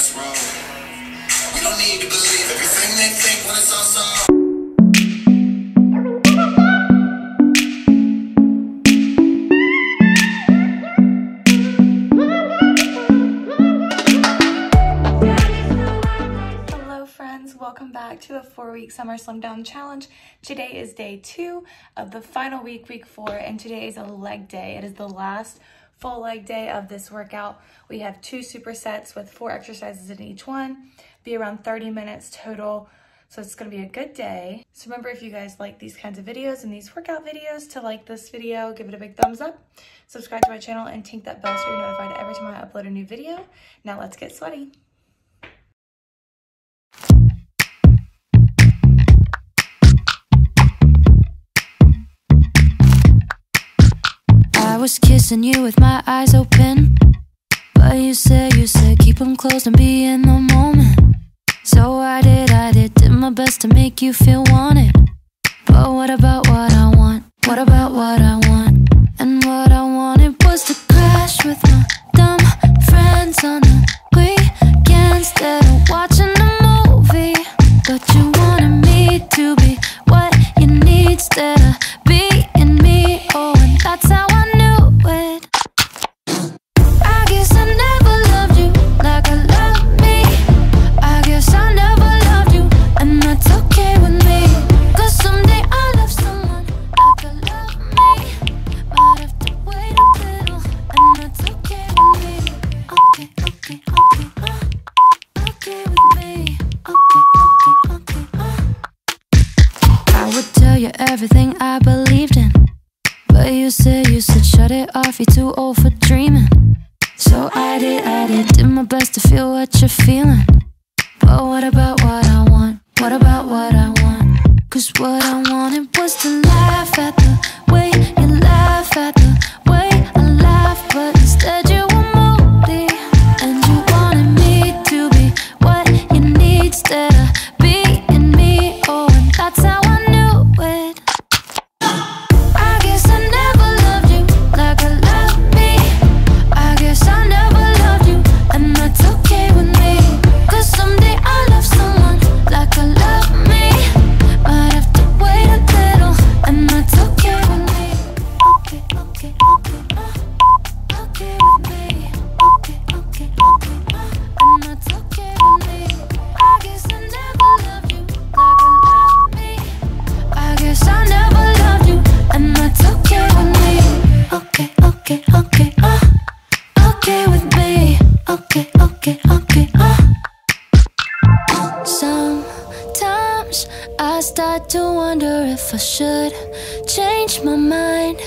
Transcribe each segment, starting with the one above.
let's roll. We don't need to believe everything they think when it's all so. Hello friends, welcome back to a four week summer slim down challenge. Today is day two of the final week, week four, and today is a leg day. It is the last full leg day of this workout. We have two supersets with four exercises in each one, be around 30 minutes total. So it's gonna be a good day. So remember if you guys like these kinds of videos and these workout videos to like this video, give it a big thumbs up, subscribe to my channel and tink that bell so you're notified every time I upload a new video. Now let's get sweaty. Was kissing you with my eyes open. But you said, you said, keep them closed and be in the moment. So I did, I did, did my best to make you feel wanted. But what about what I start to wonder if I should change my mind.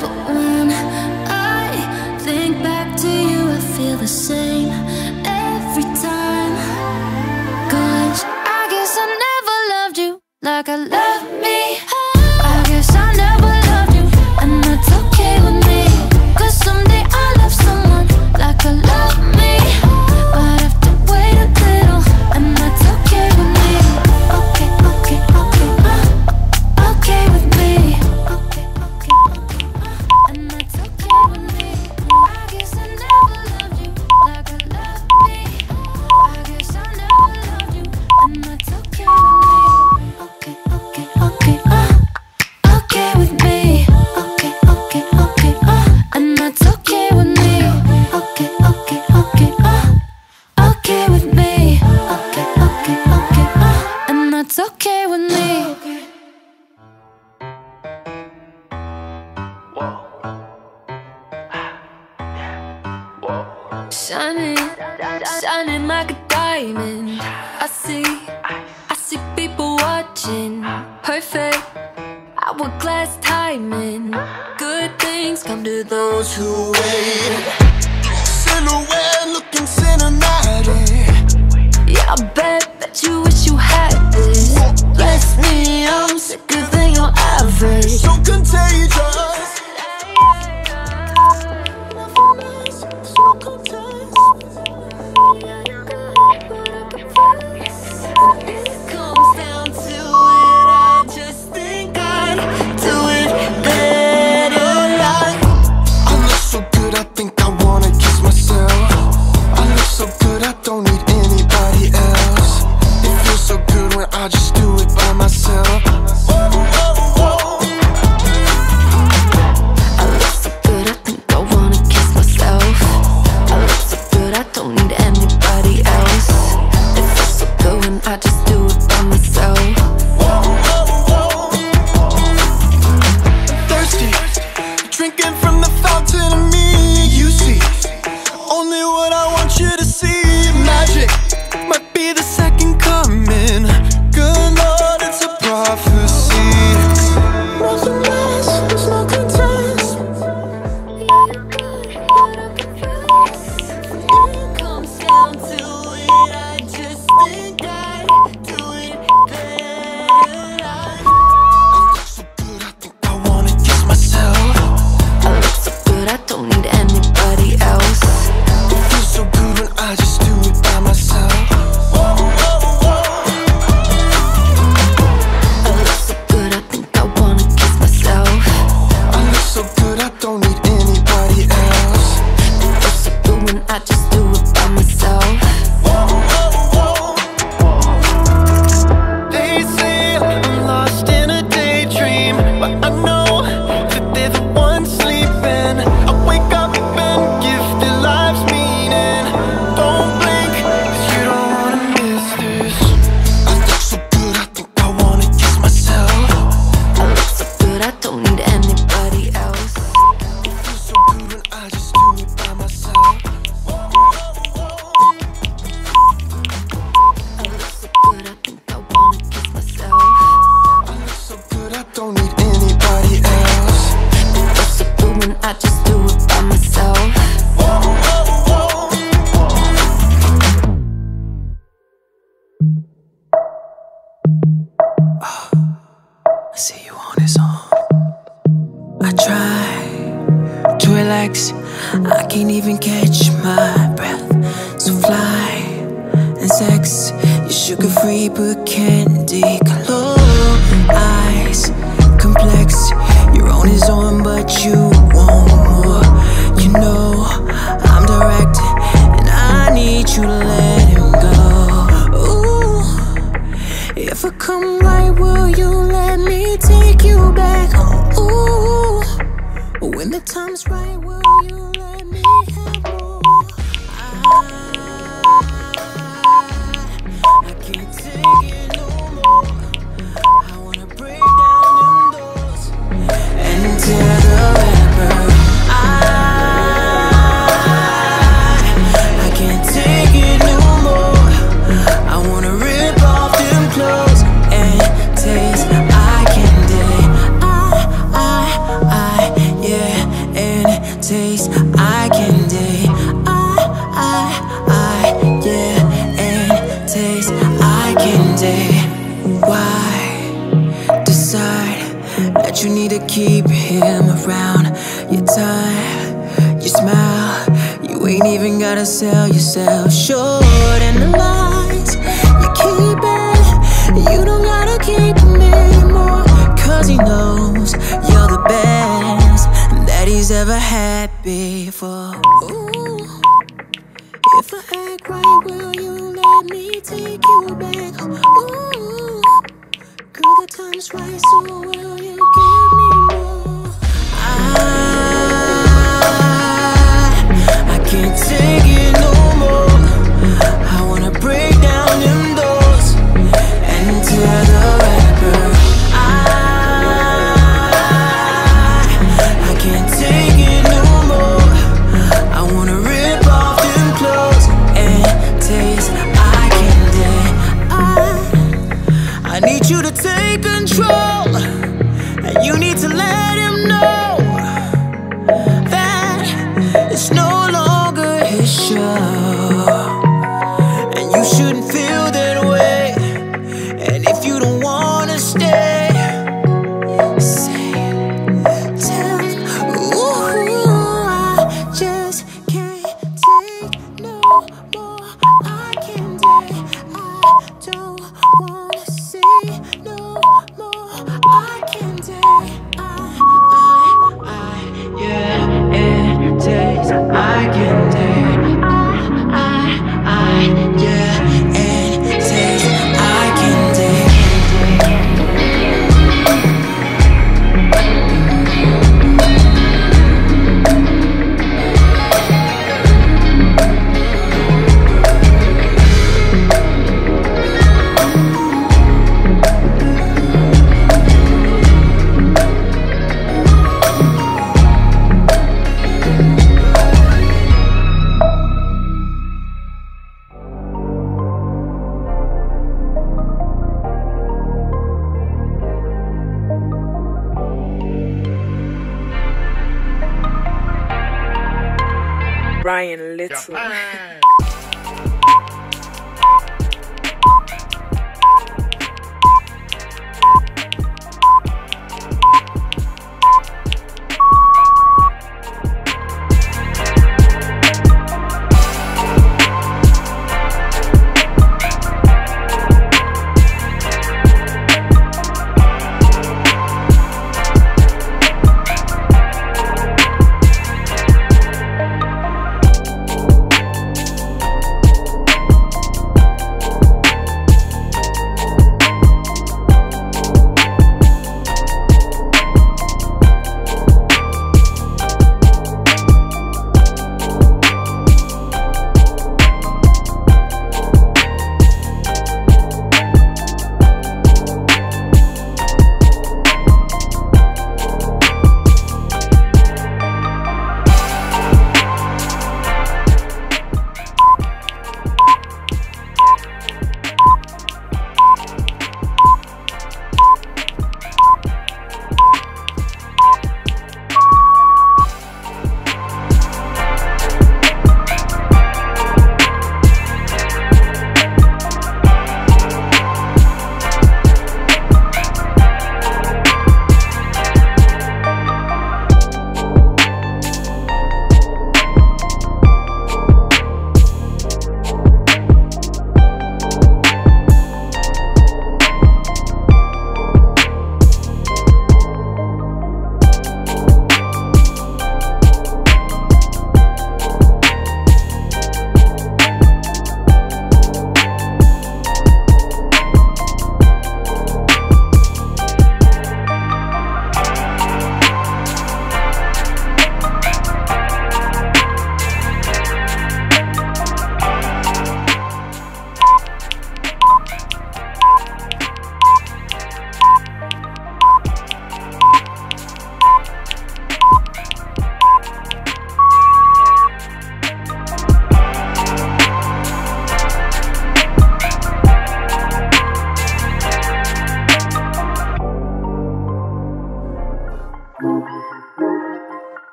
But when I think back to you, I feel the same every time. Cause I guess I never loved you like I love Shining, shining like a diamond. I see, I see people watching. Perfect, hourglass timing. Good things come to those who wait. Silhouette looking cinematic. Yeah, I bet that you relax. I can't even catch my breath. So fly and sex. You're sugar free but candy color eyes. Complex. Your own is on, but you want more. You know I'm direct, and I need you to let him go. Ooh, if I come right, will you let me take you back? Ooh, when the time's right. keep him around. Your time, your smile You ain't even gotta sell yourself short. And the lies you keep it You don't gotta keep him anymore. Cause he knows you're the best That he's ever had before. Ooh, If I act right, will you let me take you back? Ooh, girl, the time's right, so will you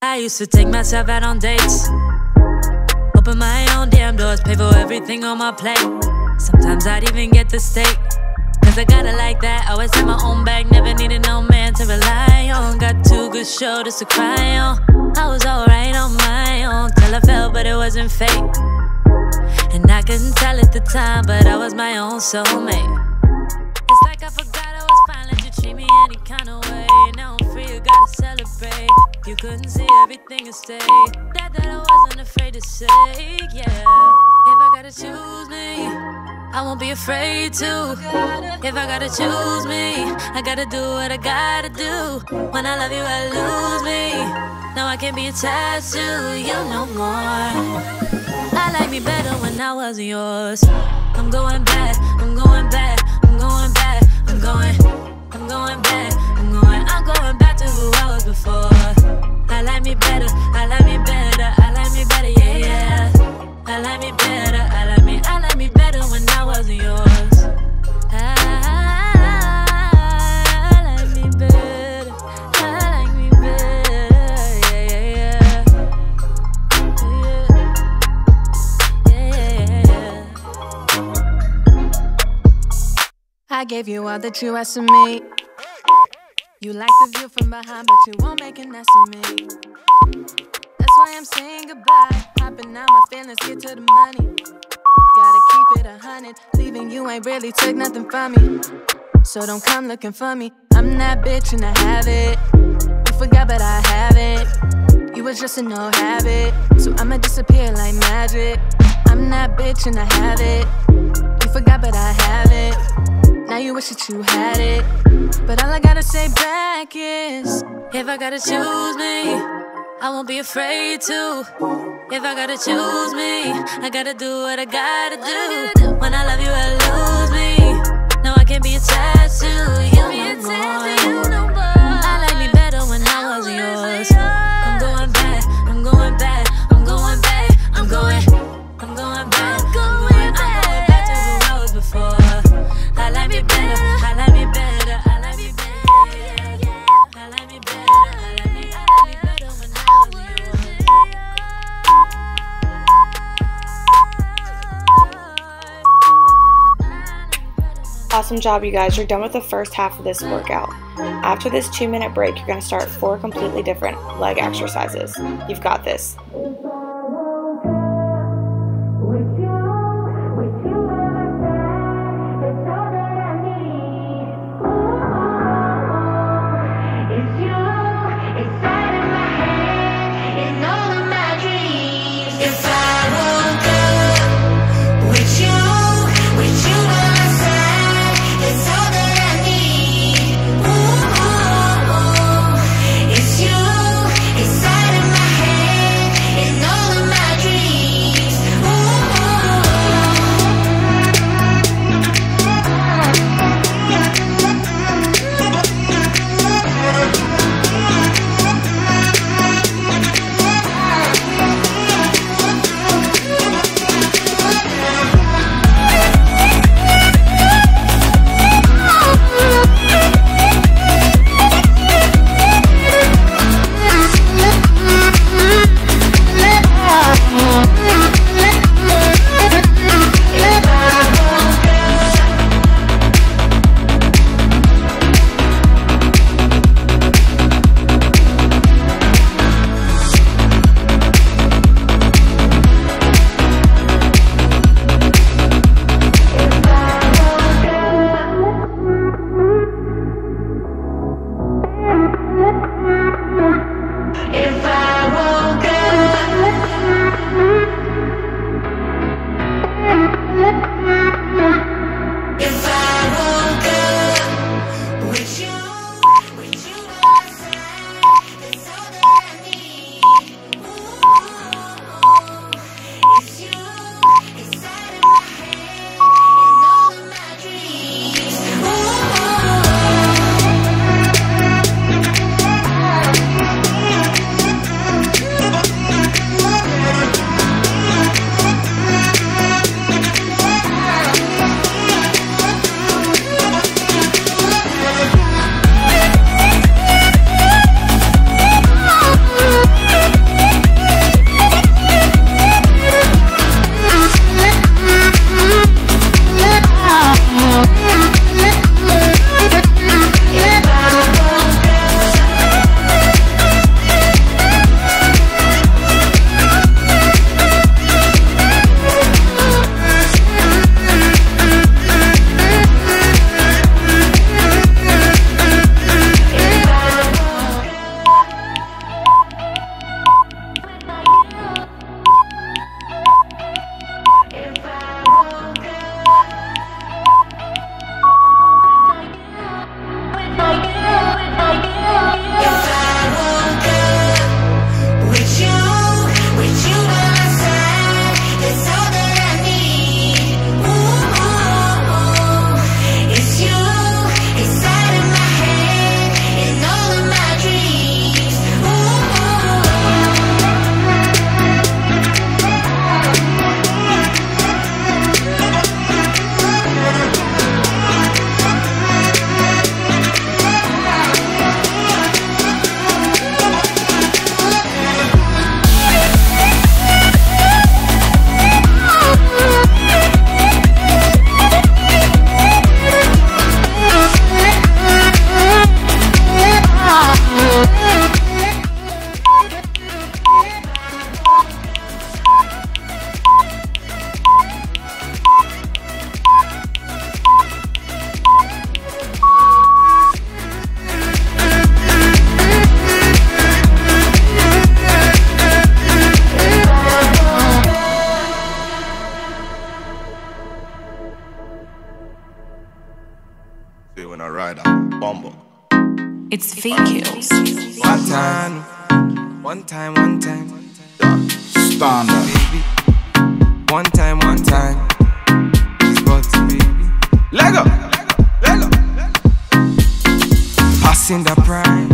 I used to take myself out on dates. Open my own damn doors, pay for everything on my plate. Sometimes I'd even get the steak. Cause I got it like that. Always had my own bag, never needed no man to rely on. Got two good shoulders to cry on. I was alright on my own till I fell, but it wasn't fake. And I couldn't tell at the time, but I was my own soulmate. You couldn't see everything and stay. That that I wasn't afraid to say, yeah. If I gotta choose me, I won't be afraid to. If I gotta choose me, I gotta do what I gotta do. When I love you, I lose me. Now I can't be attached to you no more. I like me better when I wasn't yours. I'm going back, I'm going back, I'm going back, I'm going, I'm going back, I'm going, I'm going back to who I was That you asked of me. You like the view from behind, but you won't make an ass of me. That's why I'm saying goodbye. Hopping out my feelings, get to the money. Gotta keep it a hundred. Leaving you ain't really took nothing from me. So don't come looking for me. I'm that bitch and I have it. You forgot, but I haven't. You was just a no habit. So I'ma disappear like magic. I'm that bitch and I have it. You forgot, but I haven't. Now you wish that you had it. But all I gotta say back is If I gotta choose me, I won't be afraid to. If I gotta choose me, I gotta do what I gotta do. When I love you, I lose me. No, I can't be attached to you no more. Awesome job, you guys. You're done with the first half of this workout. After this two minute break, you're going to start four completely different leg exercises. You've got this. in the pride.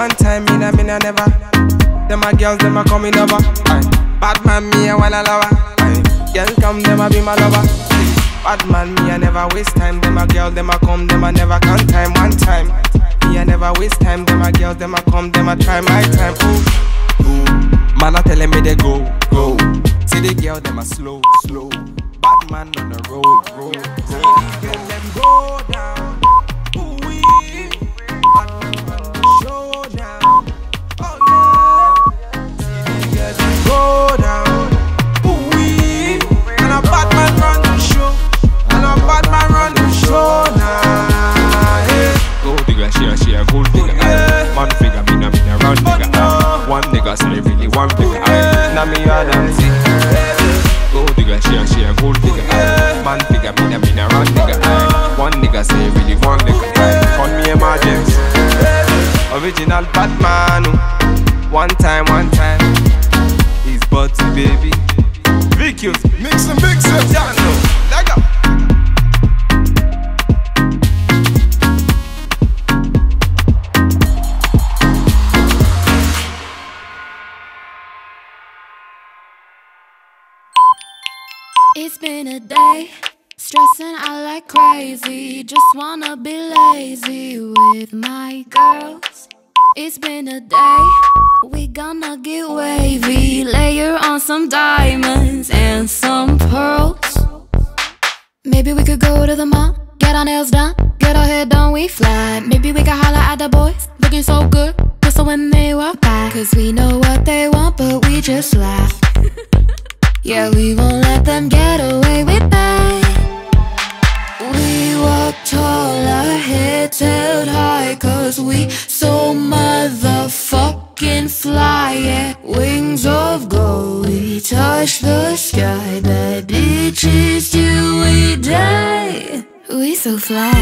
I never. Them a girls, them a coming over. Aye. Bad man, me a wanna lover. Aye. Girl come, them a be my lover. Bad man, me a never waste time. Them a girl, them a come, them a never count time. One time, me a never waste time. Them a girls, them a come, them a try my time. Ooh, ooh. Man a telling me they go, go. See the girl, them a slow, slow. Bad man on the road, road. These girls, them go down. Original Batman. oh. One time, one time. He's Butty baby. VQs, mix and mix it. Yeah, no. Leg up. It's been a day, stressing out like crazy. Just wanna be lazy with my girls. It's been a day, we gonna get wavy. Layer on some diamonds and some pearls. Maybe we could go to the mall, get our nails done, get our hair done, we fly. Maybe we could holler at the boys, looking so good, whistle when they walk by. Cause we know what they want, but we just laugh. Yeah, we won't let them get away with that. We walk tall, our heads held high, cause we so motherfucking fly. Yeah, wings of gold, we touch the sky. Bad bitches till we die. We so fly.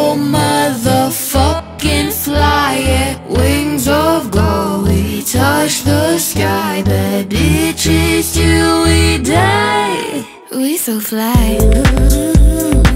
So motherfucking fly. Yeah, wings of we touch the sky. Bad bitches till we die. We so fly. We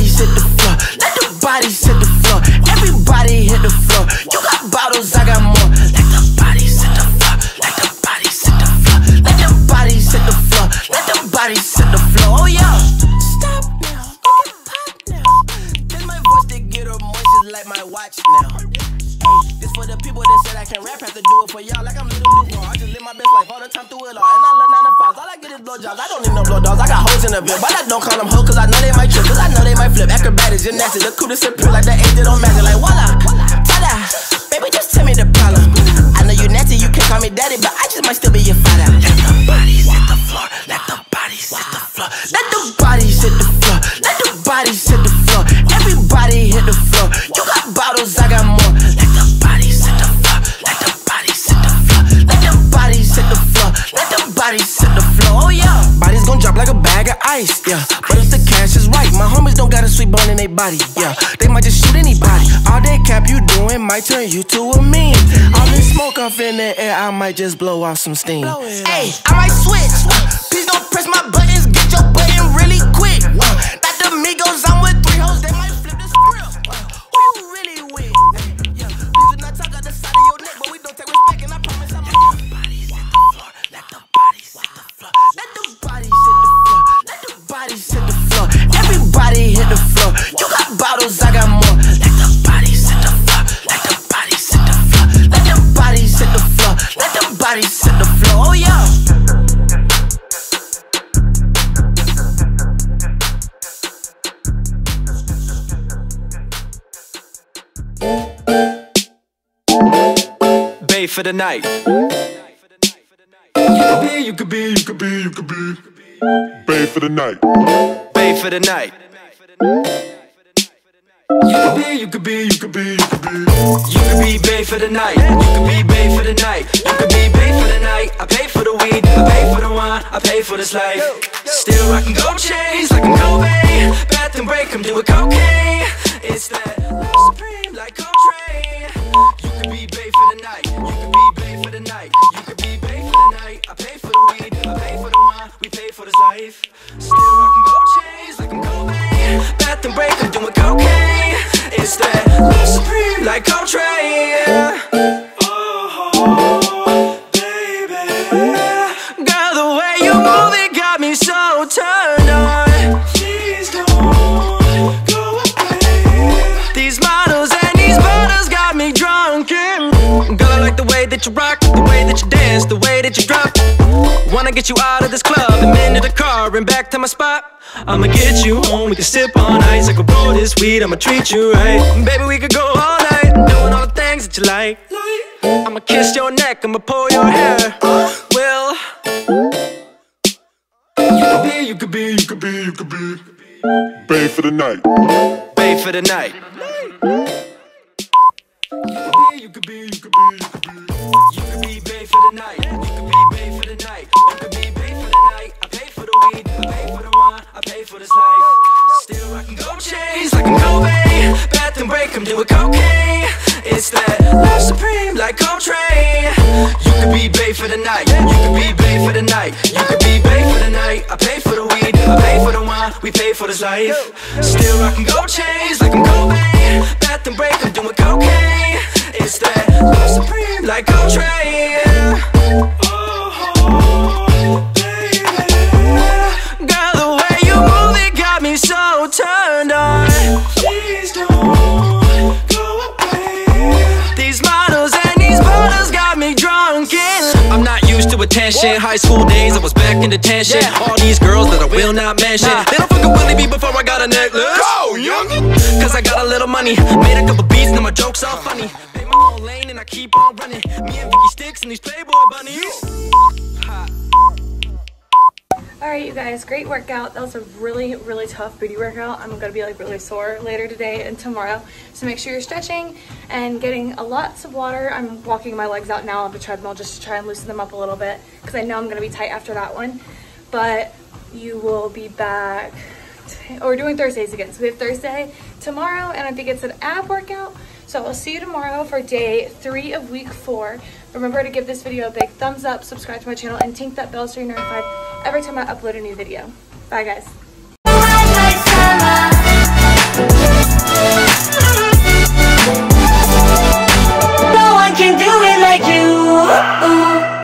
bodies hit the floor. Let the bodies hit the floor. Everybody hit the floor. You got bottles, I got more. Let the bodies hit the floor. Let the bodies hit the floor. Let the bodies hit the floor. Let the bodies hit the floor. Oh yeah. Stop now. Pop now. This my voice to get her moist like my watch now. This for the people that said I can rap, have to do it for y'all like I'm little newborn. I just live my best life all the time through it all. Blowjobs. I don't need no blowjobs. I got hoes in the bill, but I don't call them hoes cause I know they might trip. Cause I know they might flip. Acrobatics, gymnastics, the coolest and pure like the eight that don't magic. Like voila, tada. Baby, just tell me the problem. I know you nasty, you can't call me daddy, but I just might still be your father. Drop like a bag of ice. Yeah. But if the cash is right, my homies don't got a sweet bone in their body. Yeah. They might just shoot anybody. All that cap you doing might turn you to a meme. All this smoke off in the air, I might just blow off some steam. Hey, I might switch. Please don't press my buttons. Get your button for the night. You could be, you could be, you could be, you could be. Bay for the night. Bay for the night. You could be, you could be, you could be, you could be. You could be Bay for the night. You could be Bay for the night. You could be Bay for the night. I pay for the weed. I pay for the wine. I pay for this life. Still rocking gold chains like I'm Kobe. Bath and break, I'm doing cocaine. It's that love supreme like Coltrane. Life. Still can go chains like I'm Kobe. Bath and break, I'm doing cocaine. It's that love supreme like Coltrane. Girl, Wanna get you out of this club and into the car and back to my spot. I'ma get you home, we can sip on ice. I can roll this weed, I'ma treat you right. Baby, we could go all night, doing all the things that you like. I'ma kiss your neck, I'ma pull your hair. Well, You could be, you could be, you could be, you could be. Bay for the night. Bay for the night. You could be, you could be, you could be. You could be Bay for the night. You could be Bay for the night. You could be Bay for the night. I pay for the weed. I pay for the wine. I pay for this life. Still rocking gold chains like I'm Kobe. Bath and break, I'm cocaine. It's that love supreme like Coltrane. You could be Bay for the night. You could be Bay for the night. You could be Bay for the night. I pay for. I pay for the wine. We pay for this life. Still rocking gold chains like I'm Kobe. Bath and break, I'm doing cocaine. It's that love supreme like Coltrane. Girl, used to attention. High school days, I was back in detention. All these girls that I will not mention. They don't fucking Willie B before I got a necklace. Go, youngin'. Cause I got a little money. Made a couple beats, now my jokes all funny. Pay my own lane and I keep on running. Me and Vicky Sticks and these Playboy bunnies. All right, you guys, great workout. That was a really, really tough booty workout. I'm gonna be like really sore later today and tomorrow. So make sure you're stretching and getting a lots of water. I'm walking my legs out now on the treadmill just to try and loosen them up a little bit because I know I'm gonna be tight after that one. But you will be back. Or oh, we're doing Thursdays again. So we have Thursday tomorrow, and I think it's an ab workout. So I'll see you tomorrow for day three of week four. Remember to give this video a big thumbs up, subscribe to my channel, and tink that bell so you're notified every time I upload a new video. Bye, guys. Can do it like you.